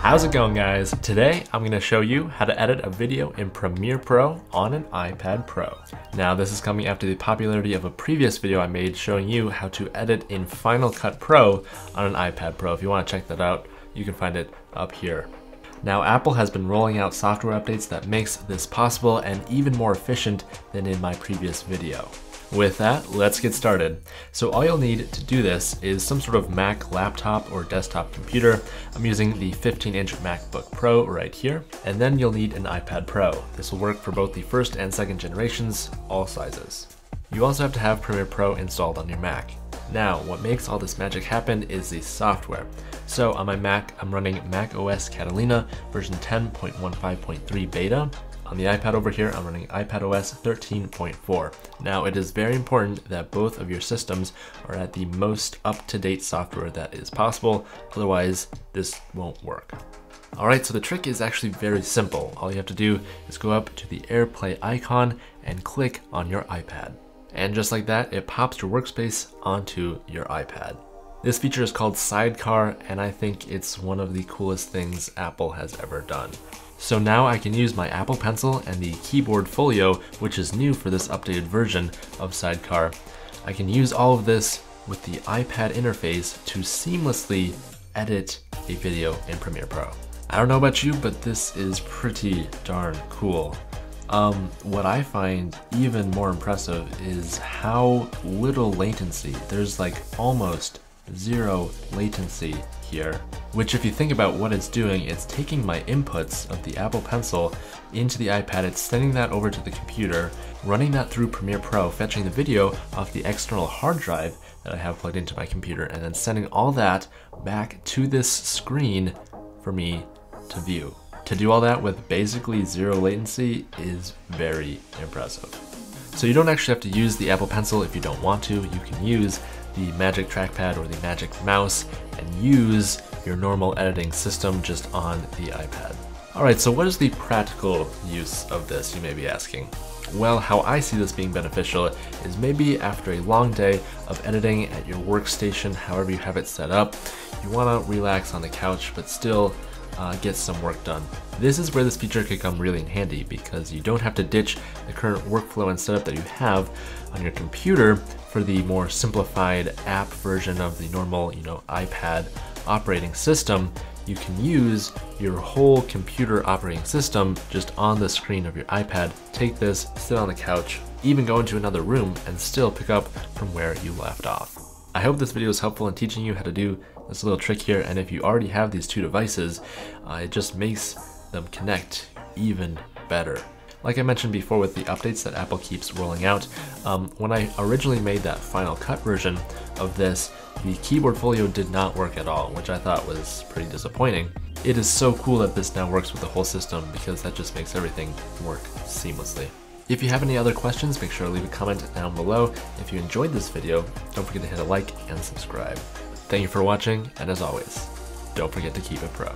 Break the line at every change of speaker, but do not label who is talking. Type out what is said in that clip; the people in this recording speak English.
How's it going guys? Today I'm going to show you how to edit a video in Premiere Pro on an iPad Pro. Now this is coming after the popularity of a previous video I made showing you how to edit in Final Cut Pro on an iPad Pro. If you want to check that out, you can find it up here. Now Apple has been rolling out software updates that makes this possible and even more efficient than in my previous video. With that, let's get started. So all you'll need to do this is some sort of Mac laptop or desktop computer. I'm using the 15 inch MacBook Pro right here. And then you'll need an iPad Pro. This will work for both the first and second generations, all sizes. You also have to have Premiere Pro installed on your Mac. Now, what makes all this magic happen is the software. So on my Mac, I'm running Mac OS Catalina version 10.15.3 beta, on the iPad over here, I'm running iPadOS 13.4. Now, it is very important that both of your systems are at the most up-to-date software that is possible, otherwise this won't work. Alright, so the trick is actually very simple. All you have to do is go up to the AirPlay icon and click on your iPad. And just like that, it pops your workspace onto your iPad. This feature is called Sidecar, and I think it's one of the coolest things Apple has ever done. So now I can use my Apple Pencil and the Keyboard Folio, which is new for this updated version of Sidecar. I can use all of this with the iPad interface to seamlessly edit a video in Premiere Pro. I don't know about you, but this is pretty darn cool. Um, what I find even more impressive is how little latency. There's like almost zero latency here, which if you think about what it's doing, it's taking my inputs of the Apple Pencil into the iPad, it's sending that over to the computer, running that through Premiere Pro, fetching the video off the external hard drive that I have plugged into my computer, and then sending all that back to this screen for me to view. To do all that with basically zero latency is very impressive. So you don't actually have to use the Apple Pencil if you don't want to. You can use the Magic Trackpad or the Magic Mouse and use your normal editing system just on the iPad. Alright, so what is the practical use of this, you may be asking? Well, how I see this being beneficial is maybe after a long day of editing at your workstation, however you have it set up, you want to relax on the couch but still uh, get some work done. This is where this feature could come really in handy because you don't have to ditch the current workflow and setup that you have on your computer for the more simplified app version of the normal, you know, iPad operating system. You can use your whole computer operating system just on the screen of your iPad. Take this, sit on the couch, even go into another room and still pick up from where you left off. I hope this video is helpful in teaching you how to do this little trick here, and if you already have these two devices, uh, it just makes them connect even better. Like I mentioned before with the updates that Apple keeps rolling out, um, when I originally made that Final Cut version of this, the keyboard folio did not work at all, which I thought was pretty disappointing. It is so cool that this now works with the whole system because that just makes everything work seamlessly. If you have any other questions, make sure to leave a comment down below. If you enjoyed this video, don't forget to hit a like and subscribe. Thank you for watching, and as always, don't forget to keep it pro.